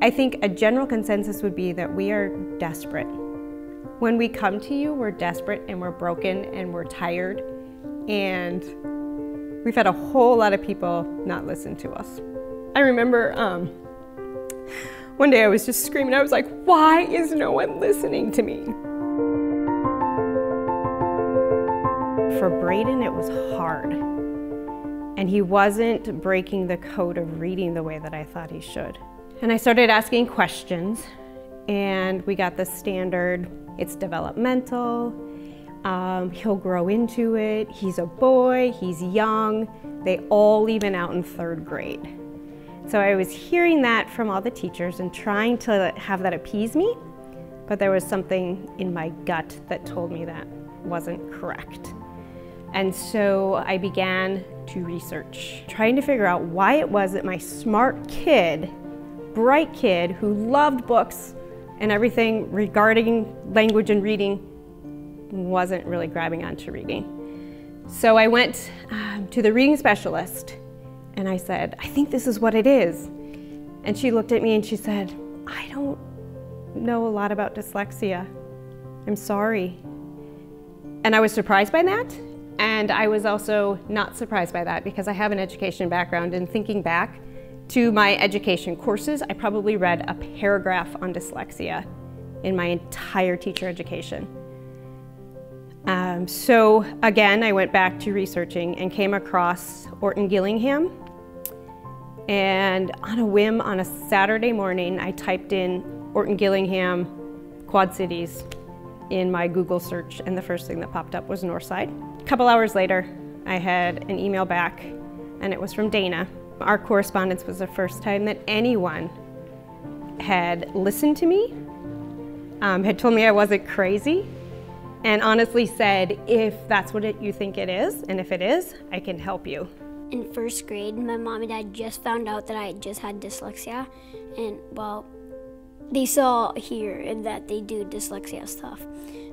I think a general consensus would be that we are desperate. When we come to you, we're desperate and we're broken and we're tired and we've had a whole lot of people not listen to us. I remember um, one day I was just screaming, I was like, why is no one listening to me? For Braden, it was hard. And he wasn't breaking the code of reading the way that I thought he should. And I started asking questions, and we got the standard it's developmental, um, he'll grow into it, he's a boy, he's young, they all even out in third grade. So I was hearing that from all the teachers and trying to have that appease me, but there was something in my gut that told me that wasn't correct. And so I began to research, trying to figure out why it was that my smart kid bright kid who loved books and everything regarding language and reading wasn't really grabbing onto reading. So I went um, to the reading specialist and I said, I think this is what it is. And she looked at me and she said, I don't know a lot about dyslexia. I'm sorry. And I was surprised by that. And I was also not surprised by that because I have an education background and thinking back, to my education courses, I probably read a paragraph on dyslexia in my entire teacher education. Um, so again, I went back to researching and came across Orton Gillingham. And on a whim, on a Saturday morning, I typed in Orton Gillingham Quad Cities in my Google search, and the first thing that popped up was Northside. A couple hours later, I had an email back, and it was from Dana, our correspondence was the first time that anyone had listened to me, um, had told me I wasn't crazy, and honestly said, if that's what it, you think it is, and if it is, I can help you. In first grade, my mom and dad just found out that I just had dyslexia, and well, they saw here that they do dyslexia stuff.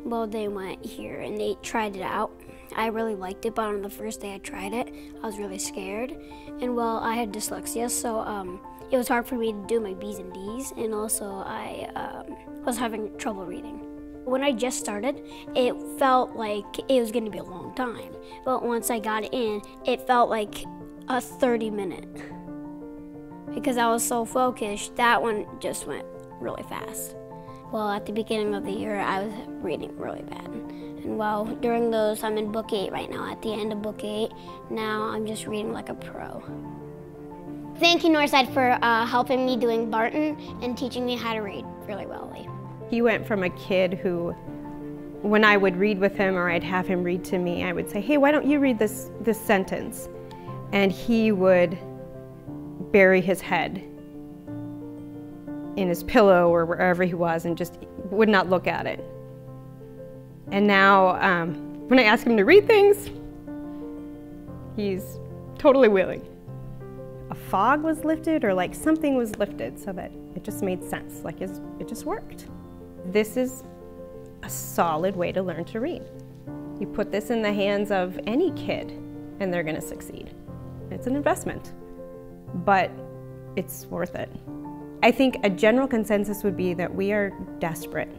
Well, they went here and they tried it out. I really liked it, but on the first day I tried it, I was really scared. And well, I had dyslexia, so um, it was hard for me to do my B's and D's, and also I um, was having trouble reading. When I just started, it felt like it was going to be a long time. But once I got in, it felt like a 30 minute. Because I was so focused, that one just went really fast. Well, at the beginning of the year, I was reading really bad. And well, during those, I'm in book eight right now. At the end of book eight, now I'm just reading like a pro. Thank you, Northside, for uh, helping me doing Barton and teaching me how to read really well. He went from a kid who, when I would read with him or I'd have him read to me, I would say, hey, why don't you read this, this sentence? And he would bury his head in his pillow or wherever he was and just would not look at it. And now, um, when I ask him to read things, he's totally willing. A fog was lifted or like something was lifted so that it just made sense, like it just worked. This is a solid way to learn to read. You put this in the hands of any kid and they're gonna succeed. It's an investment, but it's worth it. I think a general consensus would be that we are desperate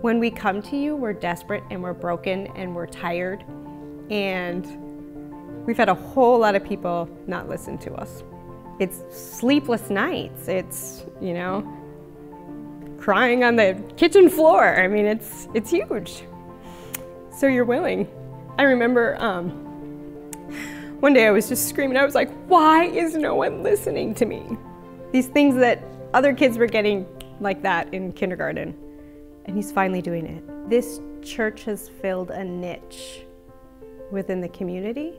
when we come to you, we're desperate and we're broken and we're tired. And we've had a whole lot of people not listen to us. It's sleepless nights. It's, you know, crying on the kitchen floor. I mean, it's, it's huge. So you're willing. I remember um, one day I was just screaming. I was like, why is no one listening to me? These things that other kids were getting like that in kindergarten and he's finally doing it. This church has filled a niche within the community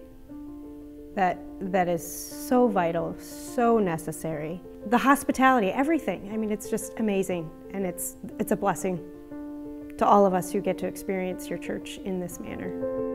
that, that is so vital, so necessary. The hospitality, everything. I mean, it's just amazing, and it's, it's a blessing to all of us who get to experience your church in this manner.